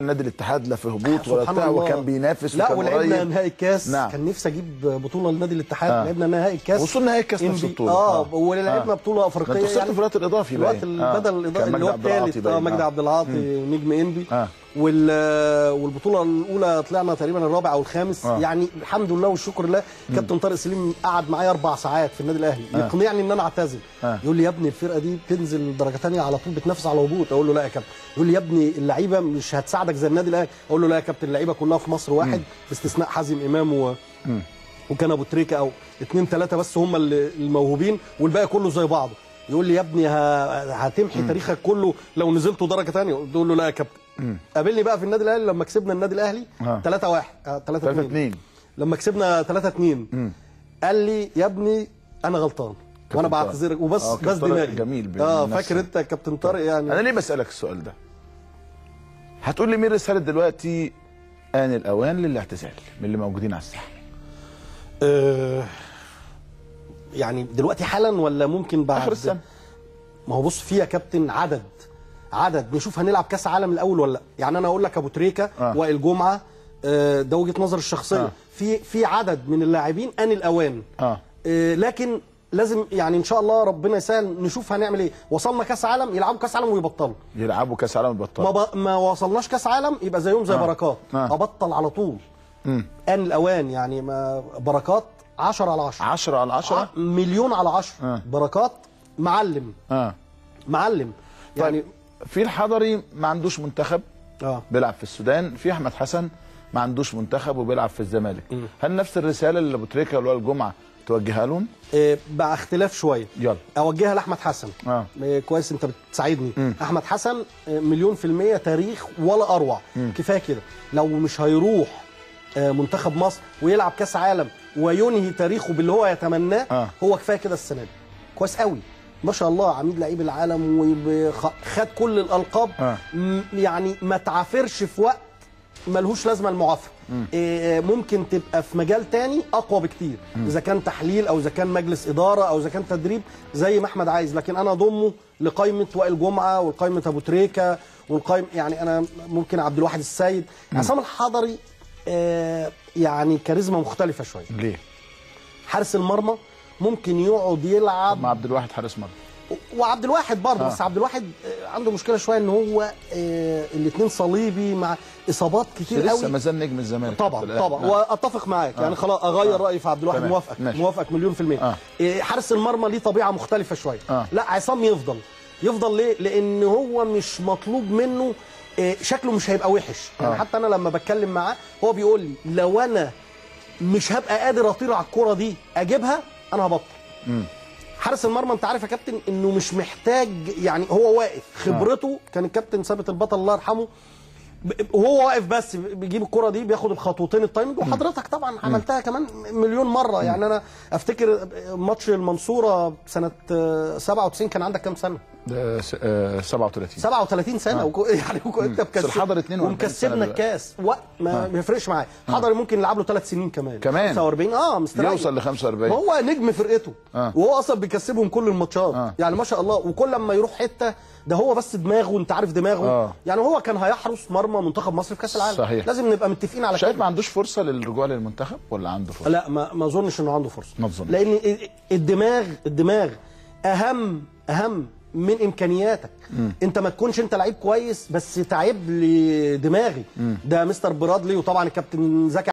نادي الاتحاد لا في هبوط ولا بتاع. وكان بينافس لا ولعبنا. نهائي الكاس نعم. كان نفسي أجيب بطولة لنادي الاتحاد آه. لعبنا نهائي الكاس وصلنا نهائي الكاس نفس البطولة. آه آه. ولعبنا آه. بطولة أفريقية أنتوا خسرتوا في الوقت الاضافي الوقت باين. البدل آه. الإضافي اللي هو الثالث آه. مجدي آه. عبد العاطي ونجم إنبي آه. وال والبطولة الأولى طلعنا تقريبا الرابع أو الخامس آه. يعني الحمد لله والشكر لله كابتن طارق سليم قعد معايا أربع ساعات في النادي الأهلي يقنعني إن أنا أعتزل آه. يقول لي يا ابني الفرقة دي تنزل درجة ثانية على طول بتنافس على هبوط أقول له لا يا كابتن يقول لي يا ابني اللعيبة مش هتساعدك زي النادي الأهلي أقول له لا يا كابتن اللعيبة كلها في مصر واحد باستثناء حازم إمام و... وكان أبو تريكة أو اثنين ثلاثة بس هم اللي الموهوبين والباقي كله زي بعضه. يقول لي يا ابني هتمحي تاريخك كله لو نزلتوا درجة ثانية قلت له لا يا كابتن. قابلني بقى في النادي الأهلي لما كسبنا النادي الأهلي آه. 3 1 3 3 2 2 لما كسبنا 3 2 قال لي يا ابني أنا غلطان وأنا طارق. بعتذرك وبس آه، بس دماغي. جميل آه. فاكر أنت يا كابتن طارق يعني. أنا ليه بسألك السؤال ده؟ هتقول لي مين رسالة دلوقتي آن الأوان للاعتزال من اللي موجودين على الساحة؟ آه يعني دلوقتي حالا ولا ممكن بعد؟ آخر السنة. ما هو بص في يا كابتن عدد عدد. نشوف هنلعب كأس عالم الأول ولا لأ؟ يعني أنا أقول لك أبو تريكة آه. وائل جمعة آه، ده وجهة نظري الشخصية. آه. في في عدد من اللاعبين آن الأوان. آه. آه، لكن لازم يعني إن شاء الله ربنا يسهل نشوف هنعمل إيه. وصلنا كأس عالم يلعبوا كأس عالم ويبطلوا. يلعبوا كأس عالم البطال ما, ب... ما وصلناش كأس عالم يبقى زيهم زي آه. بركات. آه. أبطل على طول. مم. آن الأوان يعني ما بركات 10 على 10 10 على 10 مليون على 10 آه. بركات معلم. آه. معلم. يعني يعني في الحضري ما عندوش منتخب آه. بيلعب في السودان في أحمد حسن ما عندوش منتخب وبيلعب في الزمالك. هل نفس الرسالة اللي أبو تريكة ولا الجمعة توجهها لهم؟ آه، بقى اختلاف شوية. يلا. أوجهها لأحمد حسن. آه. آه، كويس أنت بتساعدني. مم. أحمد حسن آه، مليون في المية تاريخ ولا أروع. كفاية كده. لو مش هيروح منتخب مصر ويلعب كأس عالم وينهي تاريخه باللي هو يتمناه آه. هو كفاية كده السنة دي. كويس قوي. ما شاء الله عميد لعيب العالم وخد كل الألقاب. آه. م- يعني ما تعافرش في وقت ملهوش لازمة المعافرة. إيه، ممكن تبقى في مجال تاني أقوى بكتير. إذا كان تحليل أو إذا كان مجلس إدارة أو إذا كان تدريب زي ما أحمد عايز. لكن أنا أضمه لقائمة وائل جمعة وقائمه أبو تريكة والقائمه يعني أنا ممكن عبد الواحد السيد. عصام الحضري آه، يعني كاريزما مختلفة شوية. ليه؟ حارس المرمى ممكن يقعد يلعب مع عبد الواحد حارس مرمى. وعبد الواحد برضه آه. بس عبد الواحد آه، عنده مشكلة شوية إن هو الاثنين صليبي مع إصابات كتير لسه قوي ما زال نجم الزمالك طبعا. طبعا نعم. وأتفق معاك يعني خلاص أغير رأيي في عبد الواحد. موافقك ماشي. موافقك مليون في المية آه. إيه، حارس المرمى ليه طبيعة مختلفة شوية آه. لا عصام يفضل يفضل ليه لأن هو مش مطلوب منه شكله مش هيبقى وحش يعني آه. حتى أنا لما بتكلم معاه هو بيقول لي لو أنا مش هبقى قادر أطير على الكورة دي أجيبها أنا هبطل حارس المرمى انت عارف يا كابتن انه مش محتاج يعني هو واقف. خبرته كان الكابتن ثابت البطل الله يرحمه. وهو واقف بس بيجيب الكرة دي بياخد الخطوتين التايمنج. وحضرتك طبعا عملتها كمان مليون مرة. يعني أنا أفتكر ماتش المنصورة سنة 97 كان عندك كام سنة؟ 37 37 آه، سنة. آه. وكو... يعني انت مكسب حضر 42 ومكسبنا الكاس. ما آه. بيفرقش معاه آه. حضر آه. ممكن يلعب له ثلاث سنين كمان. كمان؟ 45 آه مستريح. يوصل ل 45 هو نجم فرقته. آه. وهو أصلا بيكسبهم كل الماتشات. آه. يعني ما شاء الله. وكل لما يروح حتة ده هو بس دماغه انت عارف دماغه. آه. يعني هو كان هيحرس مرمى منتخب مصر في كأس العالم. صحيح. لازم نبقى متفقين على شايف ما عندوش فرصة للرجوع للمنتخب ولا عنده فرصة؟ لا ما ما أظنش إنه عنده فرصة. ما لأن الدماغ الدماغ اهم أهم من إمكانياتك. أنت ما تكونش أنت لعيب كويس بس تعب لي دماغي ده مستر برادلي وطبعا الكابتن زكي